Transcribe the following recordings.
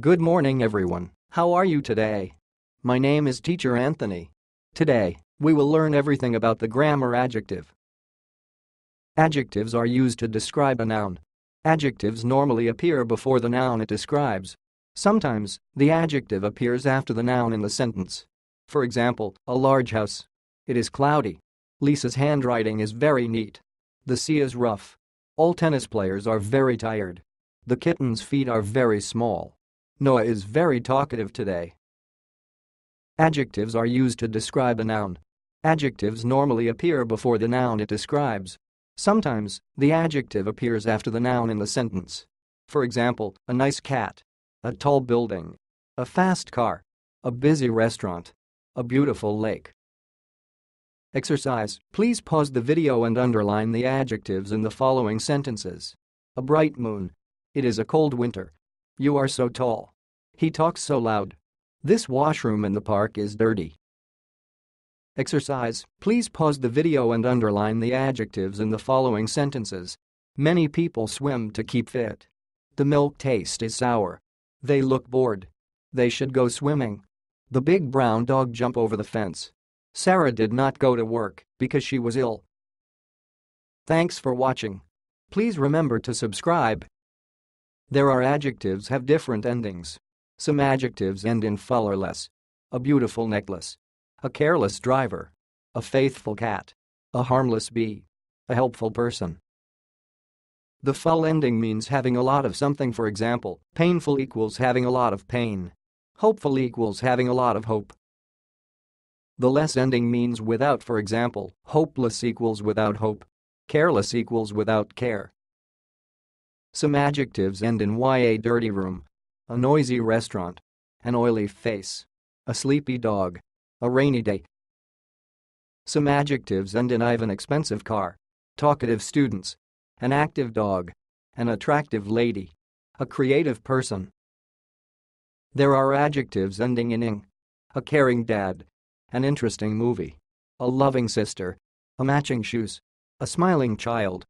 Good morning everyone, how are you today? My name is Teacher Anthony. Today, we will learn everything about the grammar adjective. Adjectives are used to describe a noun. Adjectives normally appear before the noun it describes. Sometimes, the adjective appears after the noun in the sentence. For example, a large house. It is cloudy. Lisa's handwriting is very neat. The sea is rough. All tennis players are very tired. The kitten's feet are very small. Noah is very talkative today. Adjectives are used to describe a noun. Adjectives normally appear before the noun it describes. Sometimes, the adjective appears after the noun in the sentence. For example, a nice cat, a tall building, a fast car, a busy restaurant, a beautiful lake. Exercise Please pause the video and underline the adjectives in the following sentences. A bright moon. It is a cold winter. You are so tall. He talks so loud. This washroom in the park is dirty. Exercise Please pause the video and underline the adjectives in the following sentences. Many people swim to keep fit. The milk taste is sour. They look bored. They should go swimming. The big brown dog jump over the fence. Sarah did not go to work because she was ill. Thanks for watching. Please remember to subscribe. There are adjectives have different endings. Some adjectives end in full or less. A beautiful necklace. A careless driver. A faithful cat. A harmless bee. A helpful person. The full ending means having a lot of something for example, painful equals having a lot of pain. Hopeful equals having a lot of hope. The less ending means without for example, hopeless equals without hope. Careless equals without care. Some adjectives end in y a dirty room, a noisy restaurant, an oily face, a sleepy dog, a rainy day. Some adjectives end in I've an expensive car, talkative students, an active dog, an attractive lady, a creative person. There are adjectives ending in ing, a caring dad, an interesting movie, a loving sister, a matching shoes, a smiling child.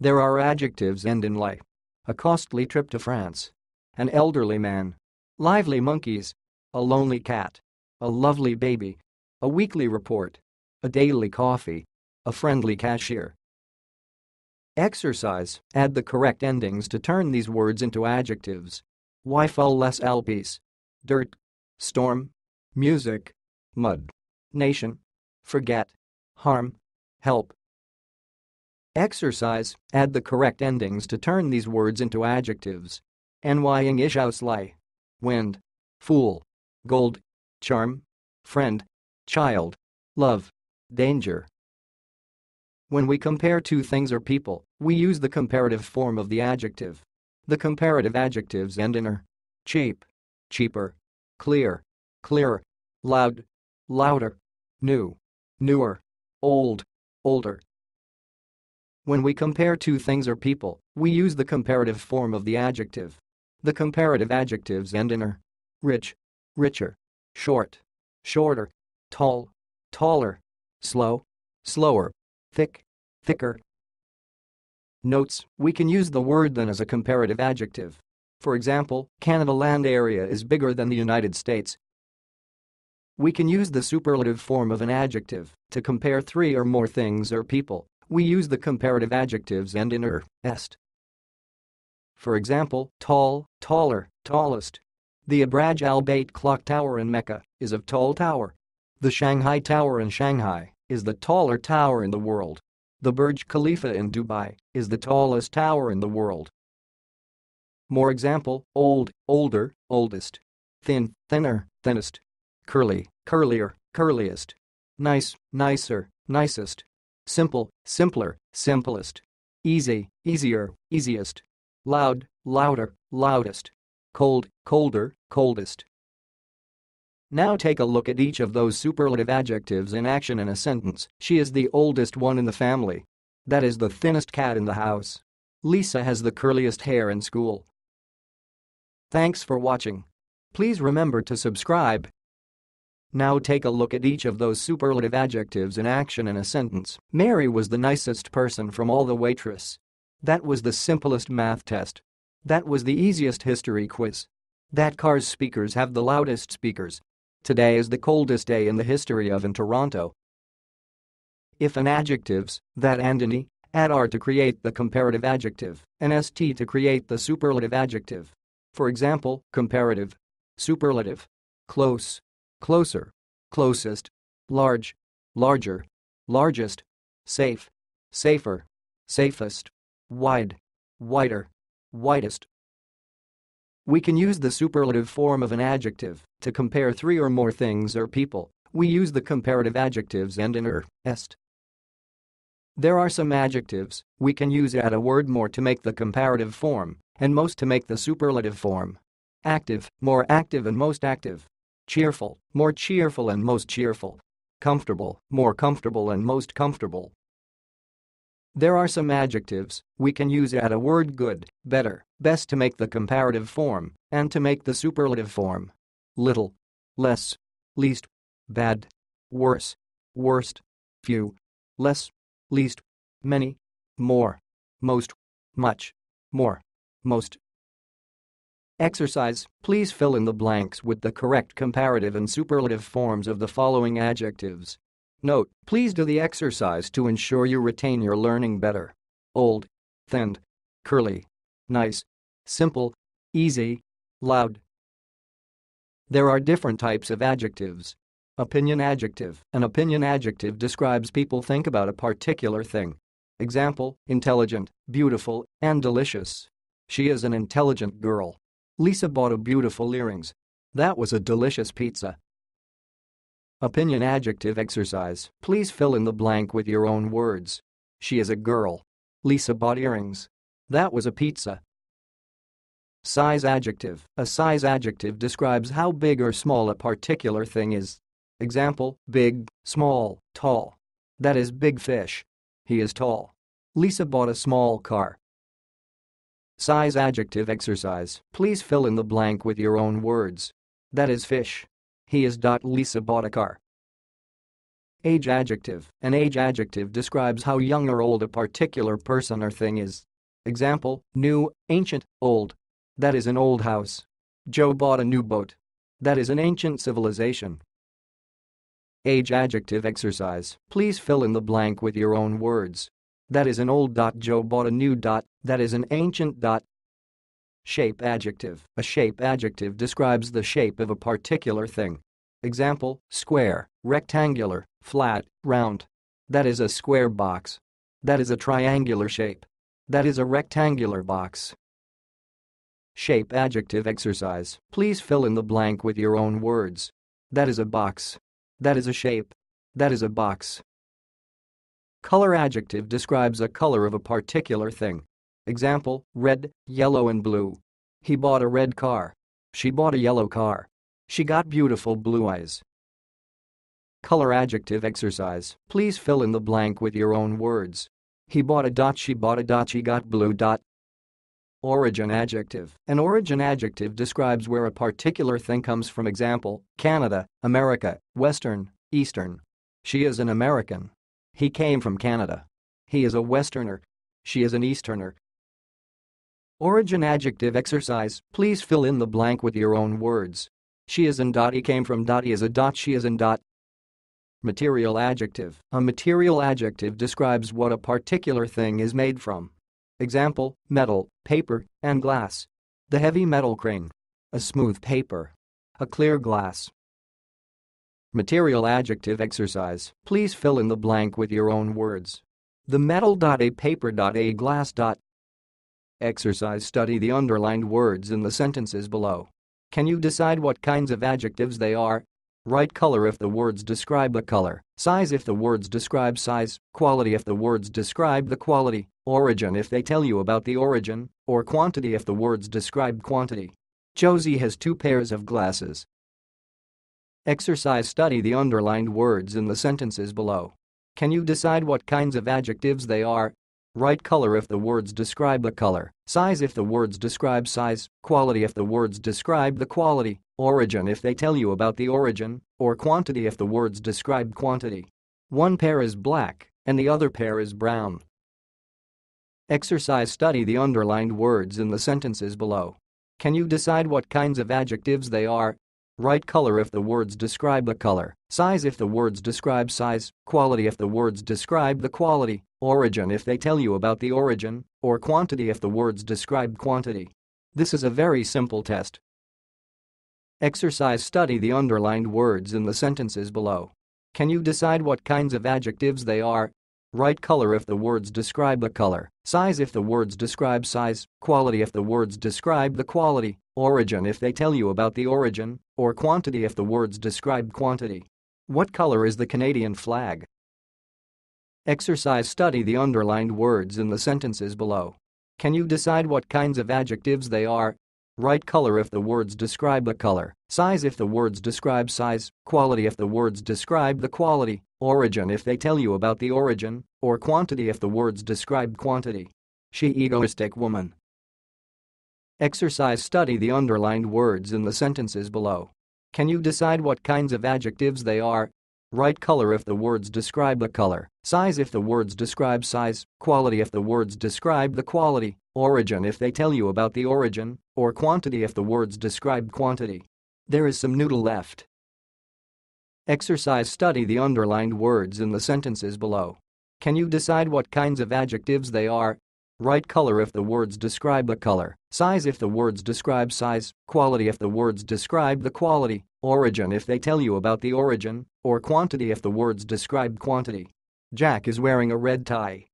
There are adjectives end in like, a costly trip to France, an elderly man, lively monkeys, a lonely cat, a lovely baby, a weekly report, a daily coffee, a friendly cashier. Exercise Add the correct endings to turn these words into adjectives. Wi-Fi less alpes. Dirt. Storm. Music. Mud. Nation. Forget. Harm. Help. Exercise Add the correct endings to turn these words into adjectives. Nying Ishausli. Wind. Fool. Gold. Charm. Friend. Child. Love. Danger. When we compare two things or people, we use the comparative form of the adjective. The comparative adjectives end in er. Cheap. Cheaper. Clear. Clearer. Loud. Louder. New. Newer. Old. Older. When we compare two things or people, we use the comparative form of the adjective. The comparative adjectives end in er. Rich, richer, short, shorter, tall, taller, slow, slower, thick, thicker. Notes, we can use the word than as a comparative adjective. For example, Canada land area is bigger than the United States. We can use the superlative form of an adjective to compare three or more things or people. We use the comparative adjectives and in er, est. For example, tall, taller, tallest. The Abraj Al Bait clock tower in Mecca is a tall tower. The Shanghai Tower in Shanghai is the taller tower in the world. The Burj Khalifa in Dubai is the tallest tower in the world. More example, old, older, oldest. Thin, thinner, thinnest. Curly, curlier, curliest. Nice, nicer, nicest. Simple, simpler, simplest. Easy, easier, easiest. Loud, louder, loudest. Cold, colder, coldest. Now take a look at each of those superlative adjectives in action in a sentence. She is the oldest one in the family. That is the thinnest cat in the house. Lisa has the curliest hair in school. Thanks for watching. Please remember to subscribe. Now take a look at each of those superlative adjectives in action in a sentence. Mary was the nicest person from all the waitress. That was the simplest math test. That was the easiest history quiz. That car's speakers have the loudest speakers. Today is the coldest day in the history of in Toronto. If an adjectives, that and any, add are to create the comparative adjective, and st to create the superlative adjective. For example, comparative, superlative, close, closer, closest, large, larger, largest, safe, safer, safest, wide, wider, widest. We can use the superlative form of an adjective to compare three or more things or people. We use the comparative adjectives and in er, est. There are some adjectives we can use add a word more to make the comparative form and most to make the superlative form. Active, more active and most active. Cheerful, more cheerful and most cheerful. Comfortable, more comfortable and most comfortable. There are some adjectives we can use at a word good, better, best to make the comparative form and to make the superlative form. Little, less, least, bad, worse, worst, few, less, least, many, more, most, much, more, most. Exercise, please fill in the blanks with the correct comparative and superlative forms of the following adjectives. Note, please do the exercise to ensure you retain your learning better. Old, thin, curly, nice, simple, easy, loud. There are different types of adjectives. Opinion adjective An opinion adjective describes people think about a particular thing. Example, intelligent, beautiful, and delicious. She is an intelligent girl. Lisa bought a beautiful earrings. That was a delicious pizza. Opinion adjective exercise. Please fill in the blank with your own words. She is a girl. Lisa bought earrings. That was a pizza. Size adjective. A size adjective describes how big or small a particular thing is. Example, big, small, tall. That is big fish. He is tall. Lisa bought a small car. Size adjective exercise. Please fill in the blank with your own words. That is fish. He is. Lisa bought a car. Age adjective. An age adjective describes how young or old a particular person or thing is. Example, new, ancient, old. That is an old house. Joe bought a new boat. That is an ancient civilization. Age adjective exercise. Please fill in the blank with your own words. That is an old dot. Joe bought a new dot. That is an ancient dot. Shape adjective. A shape adjective describes the shape of a particular thing. Example, square, rectangular, flat, round. That is a square box. That is a triangular shape. That is a rectangular box. Shape adjective exercise. Please fill in the blank with your own words. That is a box. That is a shape. That is a box. Color adjective describes a color of a particular thing. Example, red, yellow and blue. He bought a red car. She bought a yellow car. She got beautiful blue eyes. Color adjective exercise. Please fill in the blank with your own words. He bought a dot. She bought a dot. She got blue dot. Origin adjective. An origin adjective describes where a particular thing comes from. Example, Canada, America, Western, Eastern. She is an American. He came from Canada. He is a Westerner. She is an Easterner. Origin adjective exercise, please fill in the blank with your own words. She is in dot he came from dot he is a dot she is in dot. Material adjective. A material adjective describes what a particular thing is made from. Example, metal, paper, and glass. The heavy metal crane. A smooth paper. A clear glass. Material adjective exercise. Please fill in the blank with your own words. The metal. A paper. A glass. Exercise Study the underlined words in the sentences below. Can you decide what kinds of adjectives they are? Write color if the words describe the color, size if the words describe size, quality if the words describe the quality, origin if they tell you about the origin, or quantity if the words describe quantity. Josie has two pairs of glasses. Exercise Study the underlined words in the sentences below. Can you decide what kinds of adjectives they are? Write color if the words describe the color, size if the words describe size, quality if the words describe the quality, origin if they tell you about the origin, or quantity if the words describe quantity. One pair is black and the other pair is brown. Exercise Study the underlined words in the sentences below. Can you decide what kinds of adjectives they are? Write color if the words describe the color, size if the words describe size, quality if the words describe the quality, origin if they tell you about the origin, or quantity if the words describe quantity. This is a very simple test. Exercise Study the underlined words in the sentences below. Can you decide what kinds of adjectives they are? Write color if the words describe the color, size if the words describe size, quality if the words describe the quality, origin if they tell you about the origin, or quantity if the words describe quantity. What color is the Canadian flag? Exercise Study the underlined words in the sentences below. Can you decide what kinds of adjectives they are? Write color if the words describe the color, size if the words describe size, quality if the words describe the quality, origin if they tell you about the origin, or quantity if the words describe quantity. She egoistic woman. Exercise Study the underlined words in the sentences below. Can you decide what kinds of adjectives they are? Write color if the words describe the color, size if the words describe size, quality if the words describe the quality, origin if they tell you about the origin, or quantity if the words describe quantity. There is some noodle left. Exercise Study the underlined words in the sentences below. Can you decide what kinds of adjectives they are? Write color if the words describe the color, size if the words describe size, quality if the words describe the quality, origin if they tell you about the origin, or quantity if the words describe quantity. Jack is wearing a red tie.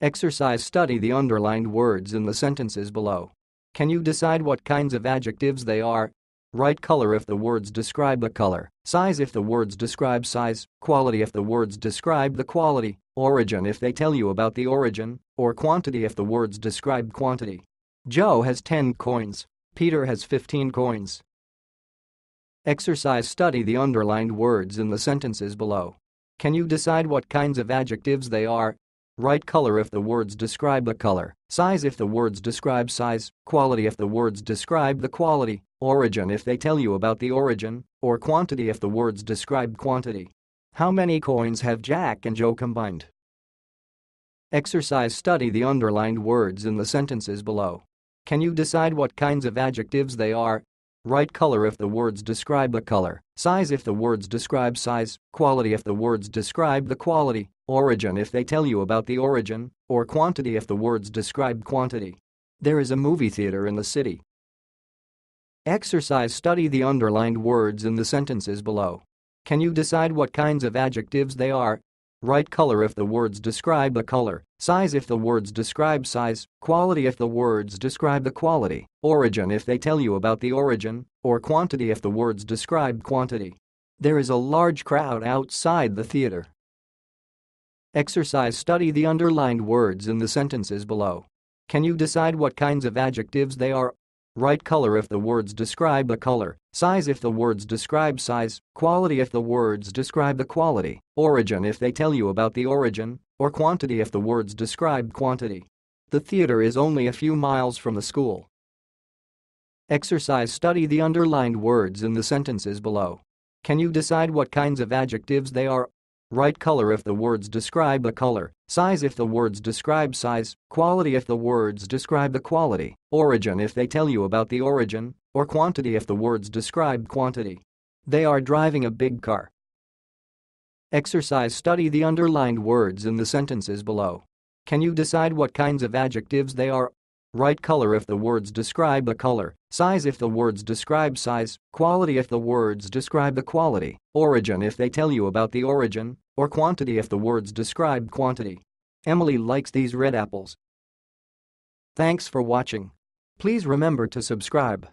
Exercise Study the underlined words in the sentences below. Can you decide what kinds of adjectives they are? Write color if the words describe the color, size if the words describe size, quality if the words describe the quality, origin if they tell you about the origin, or quantity if the words describe quantity. Joe has 10 coins. Peter has 15 coins. Exercise Study the underlined words in the sentences below. Can you decide what kinds of adjectives they are? Write color if the words describe the color, size if the words describe size, quality if the words describe the quality, origin if they tell you about the origin, or quantity if the words describe quantity. How many coins have Jack and Joe combined? Exercise Study the underlined words in the sentences below. Can you decide what kinds of adjectives they are? Write color if the words describe the color, size if the words describe size, quality if the words describe the quality, origin if they tell you about the origin, or quantity if the words describe quantity. There is a movie theater in the city. Exercise Study the underlined words in the sentences below. Can you decide what kinds of adjectives they are? Write color if the words describe the color, size if the words describe size, quality if the words describe the quality, origin if they tell you about the origin, or quantity if the words describe quantity. There is a large crowd outside the theater. Exercise Study the underlined words in the sentences below. Can you decide what kinds of adjectives they are? Write color if the words describe the color, size if the words describe size, quality if the words describe the quality, origin if they tell you about the origin, or quantity if the words describe quantity. The theater is only a few miles from the school. Exercise Study the underlined words in the sentences below. Can you decide what kinds of adjectives they are? Write color if the words describe the color, size if the words describe size, quality if the words describe the quality, origin if they tell you about the origin, or quantity if the words describe quantity. They are driving a big car. Exercise Study the underlined words in the sentences below. Can you decide what kinds of adjectives they are? Write color if the words describe the color, size if the words describe size, quality if the words describe the quality, origin if they tell you about the origin, or quantity if the words describe quantity. Emily likes these red apples. Thanks for watching. Please remember to subscribe.